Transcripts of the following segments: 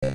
Woo!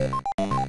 ♪